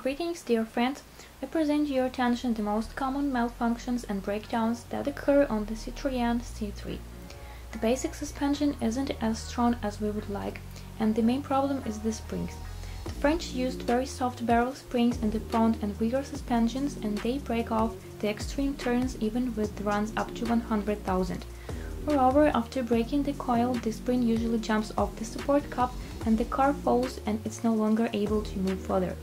Greetings dear friends, I present your attention the most common malfunctions and breakdowns that occur on the Citroën C3. The basic suspension isn't as strong as we would like, and the main problem is the springs. The French used very soft barrel springs in the front and rear suspensions and they break off the extreme turns even with runs up to 100,000. Moreover, after breaking the coil, the spring usually jumps off the support cup and the car falls and it's no longer able to move further.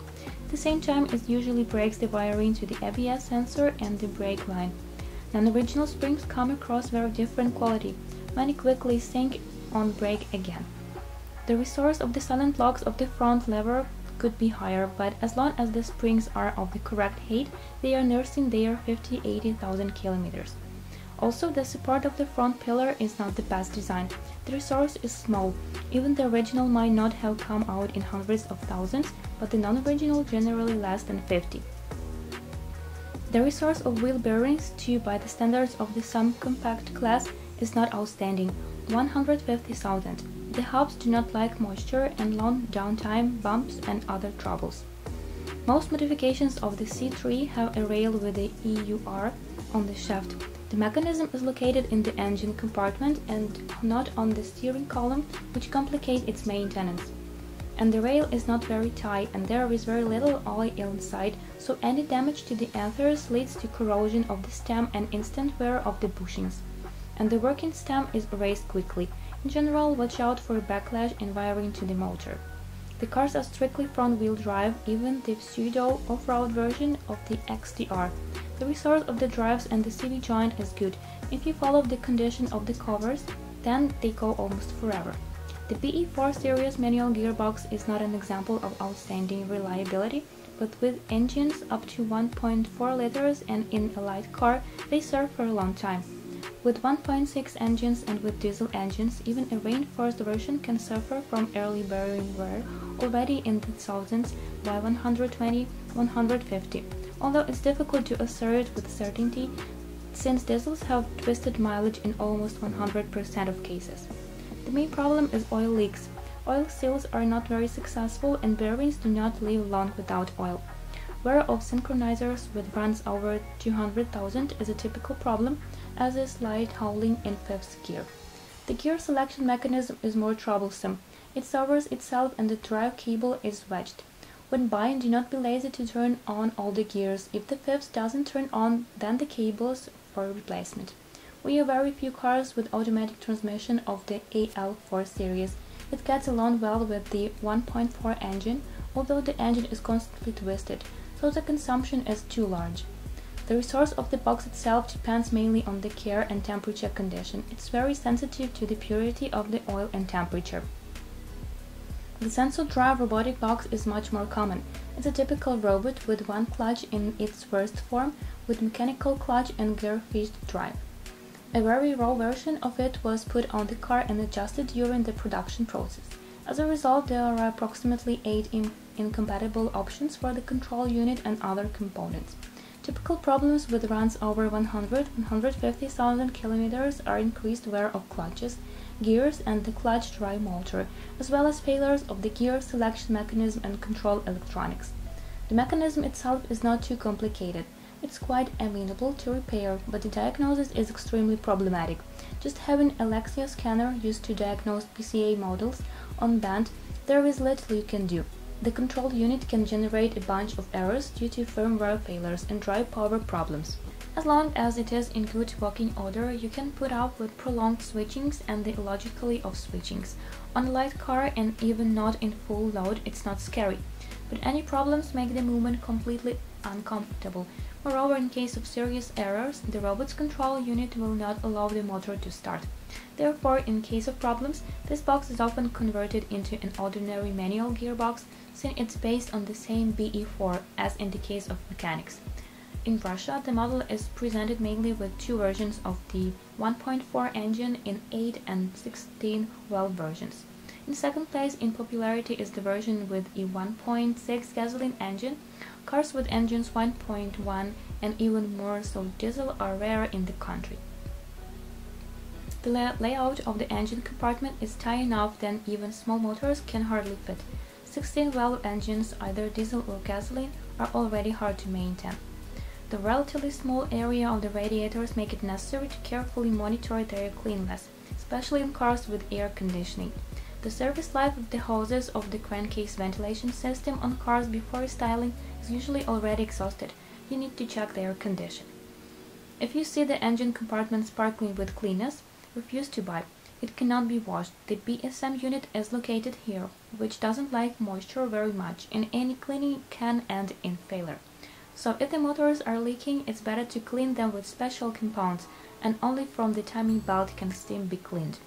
At the same time, it usually breaks the wiring to the ABS sensor and the brake line. Non-original springs come across very different quality. Many quickly sink on brake again. The resource of the silent blocks of the front lever could be higher, but as long as the springs are of the correct height, they are nursing their 50-80,000 kilometers. Also, the support of the front pillar is not the best design. The resource is small. Even the original might not have come out in hundreds of thousands, but the non-original generally less than 50. The resource of wheel bearings, too, by the standards of the subcompact class, is not outstanding, 150,000. The hubs do not like moisture and long downtime, bumps and other troubles. Most modifications of the C3 have a rail with the EUR on the shaft. The mechanism is located in the engine compartment and not on the steering column, which complicates its maintenance. And the rail is not very tight and there is very little oil inside, so any damage to the anthers leads to corrosion of the stem and instant wear of the bushings. And the working stem is erased quickly. In general, watch out for backlash and wiring to the motor. The cars are strictly front-wheel drive, even the pseudo off-road version of the XTR. The resource of the drives and the CV joint is good. If you follow the condition of the covers, then they go almost forever. The BE4 series manual gearbox is not an example of outstanding reliability, but with engines up to 1.4 liters and in a light car, they serve for a long time. With 1.6 engines and with diesel engines, even a reinforced version can suffer from early bearing wear already in the thousands by 120 150 although it's difficult to assert with certainty since diesels have twisted mileage in almost 100% of cases. The main problem is oil leaks. Oil seals are not very successful and bearings do not live long without oil. Wear of synchronizers with runs over 200,000 is a typical problem, as is light howling in fifth gear. The gear selection mechanism is more troublesome. It severs itself and the drive cable is wedged. When buying, do not be lazy to turn on all the gears. If the fifth doesn't turn on, then the cables for replacement. We have very few cars with automatic transmission of the AL4 series. It gets along well with the 1.4 engine, although the engine is constantly twisted, so the consumption is too large. The resource of the box itself depends mainly on the care and temperature condition. It's very sensitive to the purity of the oil and temperature. The SensoDrive robotic box is much more common. It's a typical robot with one clutch in its first form, with mechanical clutch and gear-fixed drive. A very raw version of it was put on the car and adjusted during the production process. As a result, there are approximately 8 in incompatible options for the control unit and other components. Typical problems with runs over 100-150,000 km are increased wear of clutches, gears and the clutch drive motor, as well as failures of the gear selection mechanism and control electronics. The mechanism itself is not too complicated. It's quite amenable to repair, but the diagnosis is extremely problematic. Just having a Lexia scanner used to diagnose PSA models on band, there is little you can do. The control unit can generate a bunch of errors due to firmware failures and drive power problems. As long as it is in good working order, you can put up with prolonged switchings and the illogically of switchings. On a light car and even not in full load, it's not scary. But any problems make the movement completely uncomfortable. Moreover, in case of serious errors, the robot's control unit will not allow the motor to start. Therefore, in case of problems, this box is often converted into an ordinary manual gearbox since it's based on the same BE4 as in the case of mechanics. In Russia, the model is presented mainly with two versions of the 1.4 engine in 8 and 16 valve versions. In second place in popularity is the version with a 1.6 gasoline engine. Cars with engines 1.1 and even more so diesel are rare in the country. The layout of the engine compartment is tight enough that even small motors can hardly fit. 16-valve engines, either diesel or gasoline, are already hard to maintain. The relatively small area of the radiators make it necessary to carefully monitor their cleanliness, especially in cars with air conditioning. The service life of the hoses of the crankcase ventilation system on cars before styling is usually already exhausted. You need to check their condition. If you see the engine compartment sparkling with cleanness, refuse to buy. It cannot be washed. The BSM unit is located here, which doesn't like moisture very much, and any cleaning can end in failure. So if the motors are leaking, it's better to clean them with special compounds, and only from the timing belt can steam be cleaned.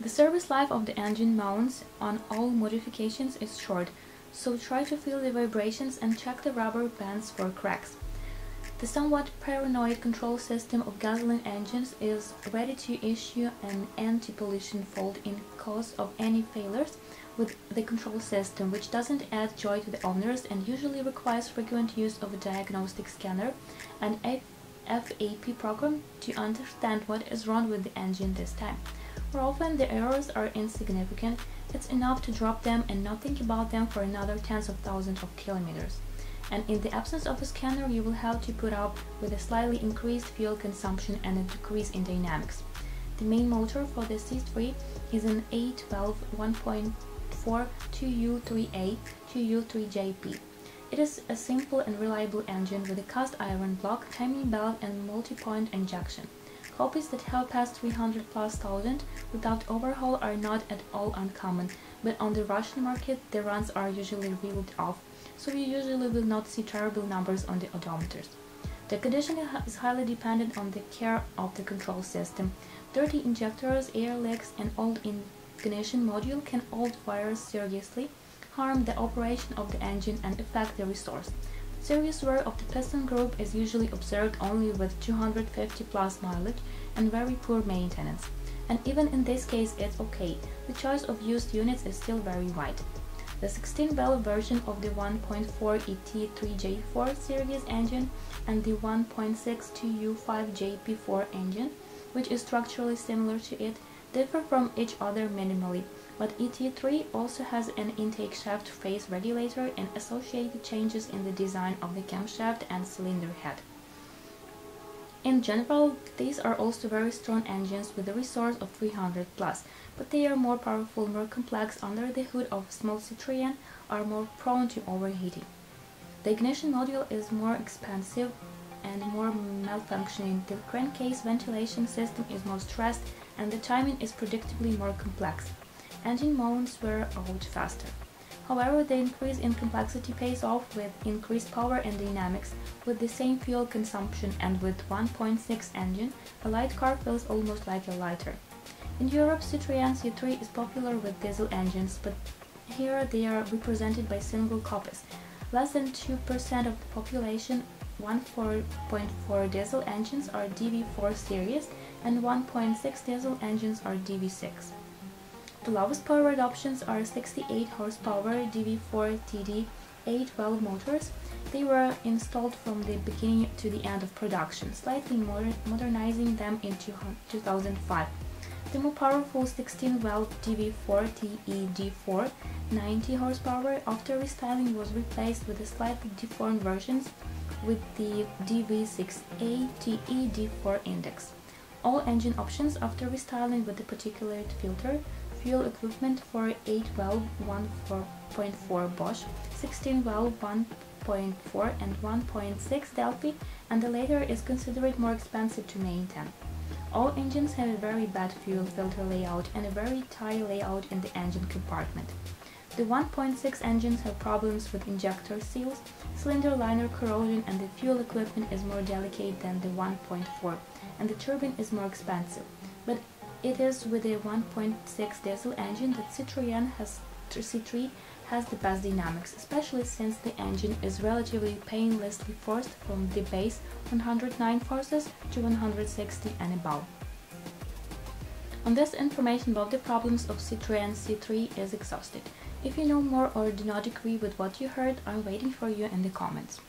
The service life of the engine mounts on all modifications is short, so try to feel the vibrations and check the rubber bands for cracks. The somewhat paranoid control system of gasoline engines is ready to issue an anti-pollution fault in case of any failures with the control system, which doesn't add joy to the owners and usually requires frequent use of a diagnostic scanner and FAP program to understand what is wrong with the engine this time. More often the errors are insignificant, it's enough to drop them and not think about them for another tens of thousands of kilometers and in the absence of a scanner you will have to put up with a slightly increased fuel consumption and a decrease in dynamics. The main motor for the C3 is an A12 1.4 TU3A TU3JP. It is a simple and reliable engine with a cast iron block, timing belt and multi-point injection. Copies that have passed 300 plus thousand without overhaul are not at all uncommon, but on the Russian market the runs are usually reeled off so you usually will not see terrible numbers on the odometers. The condition is highly dependent on the care of the control system. Dirty injectors, air leaks, and old ignition module can all fire seriously, harm the operation of the engine and affect the resource. Serious wear of the piston group is usually observed only with 250 plus mileage and very poor maintenance. And even in this case it's okay, the choice of used units is still very wide. The 16-valve version of the 1.4 ET3J4 series engine and the 1.6 TU5JP4 engine, which is structurally similar to it, differ from each other minimally, but ET3 also has an intake shaft phase regulator and associated changes in the design of the camshaft and cylinder head. In general, these are also very strong engines with a resource of 300 plus, but they are more powerful, more complex under the hood of small Citroën, are more prone to overheating. The ignition module is more expensive and more malfunctioning, the crankcase ventilation system is more stressed and the timing is predictably more complex. Engine mounts wear out faster. However, the increase in complexity pays off with increased power and dynamics. With the same fuel consumption and with 1.6 engine, a light car feels almost like a lighter. In Europe, Citroën C3 is popular with diesel engines, but here they are represented by single copies. Less than 2% of the population 1.4 diesel engines are DV4 series and 1.6 diesel engines are DV6. The lowest powered options are 68 horsepower DV4 TD 8 valve motors. They were installed from the beginning to the end of production, slightly moder modernizing them in 2005. The more powerful 16 valve DV4 TED4 90 horsepower after restyling was replaced with a slightly deformed versions with the DV6A TED4 index. All engine options after restyling with the particulate filter fuel equipment for 8 valve 1.4 Bosch, 16 valve 1.4 and 1.6 Delphi, and the latter is considered more expensive to maintain. All engines have a very bad fuel filter layout and a very tight layout in the engine compartment. The 1.6 engines have problems with injector seals, cylinder liner corrosion and the fuel equipment is more delicate than the 1.4 and the turbine is more expensive. But it is with a 1.6 diesel engine that Citroën has C3 has the best dynamics, especially since the engine is relatively painlessly forced from the base 109 forces to 160 and above. On this information about the problems of Citroën C3 is exhausted. If you know more or do not agree with what you heard, I'm waiting for you in the comments.